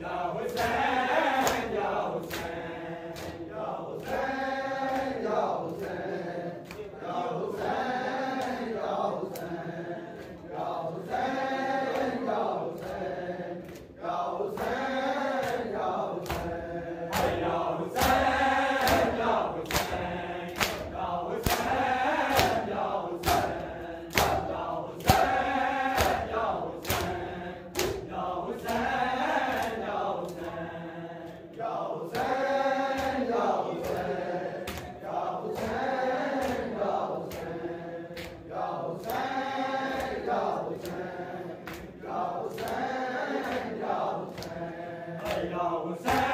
Yahweh. Hosanna.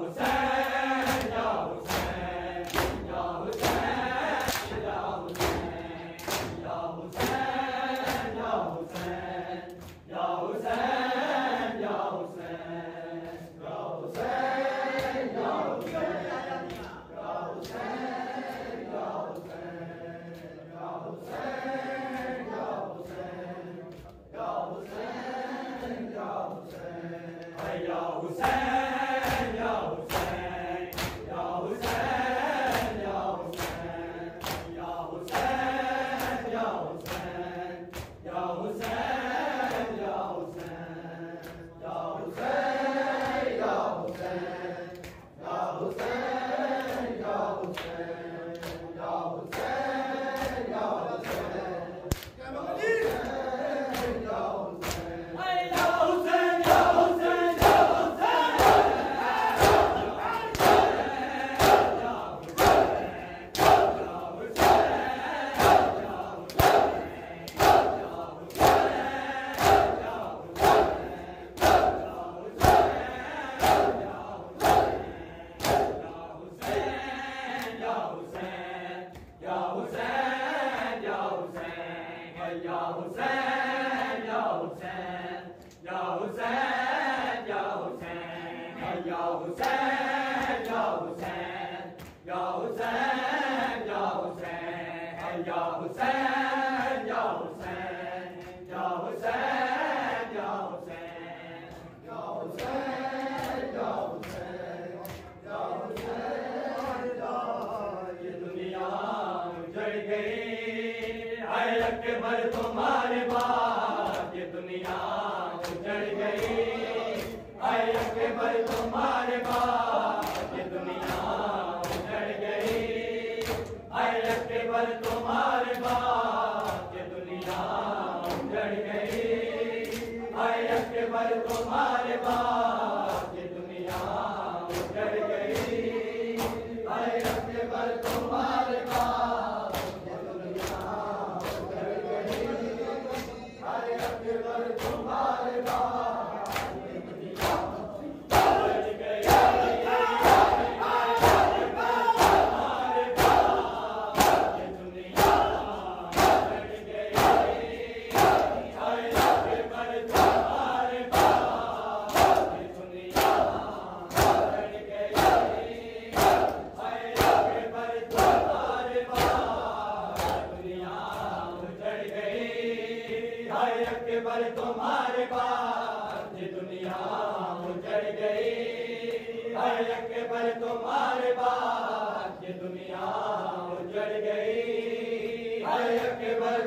有声，有情。with that. چڑھ گئی اکبر تمہارے بات دنیا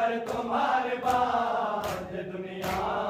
پر تمہارے بعد دنیا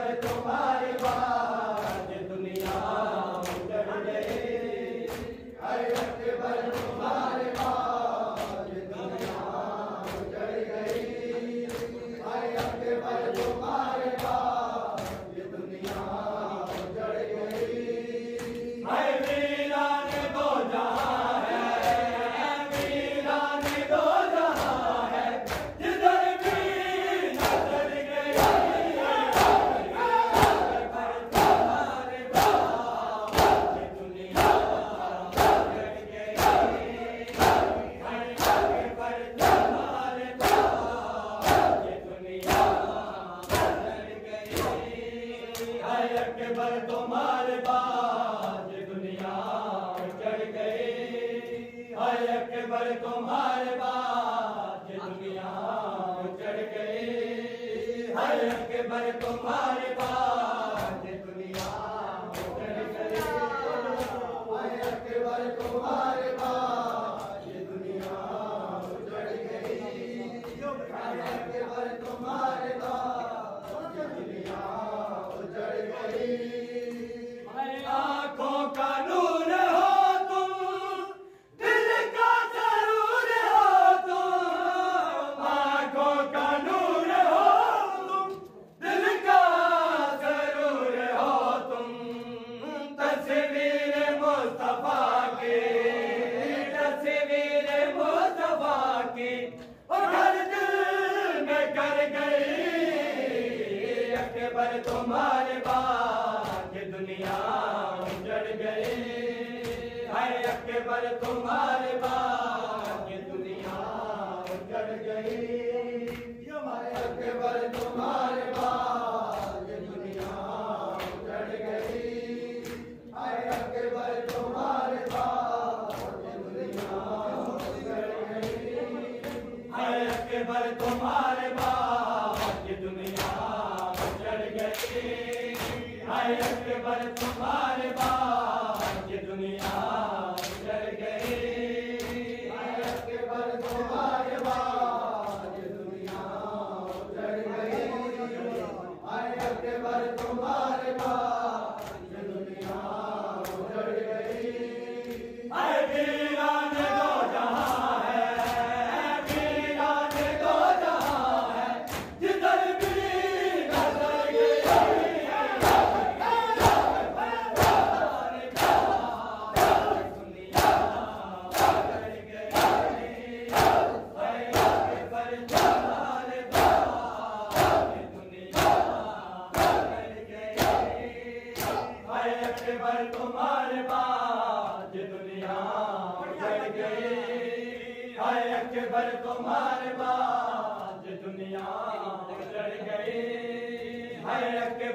vai tomar. tomare pa بر تمہارے بعد یہ دنیا چڑھ گئی۔ تمہارے بعد دنیا چڑھ گئی۔ آئے تمہارے دنیا چڑھ آئے تمہارے یہ دنیا چڑھ گئی۔ آئے تمہارے یہ دنیا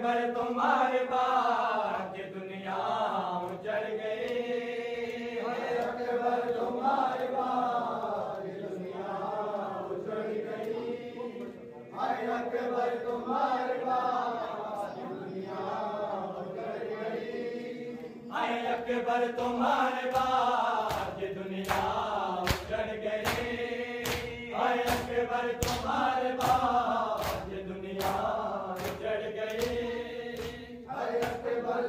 بھر تمہارے پاس دنیا چڑھ گئے۔ اکبر، تمہارے پاس دنیا چڑھ گئی اکبر، تمہارے پاس دنیا چڑھ گئی اکبر، تمہارے پاس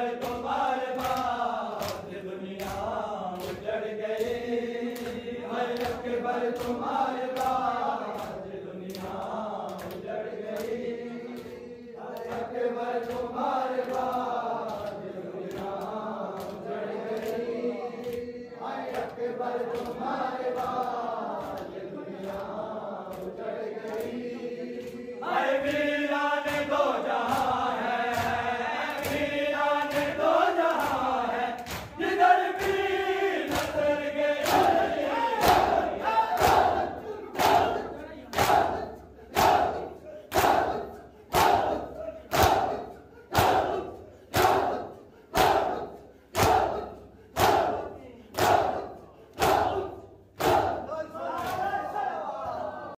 کر دنیا گئے۔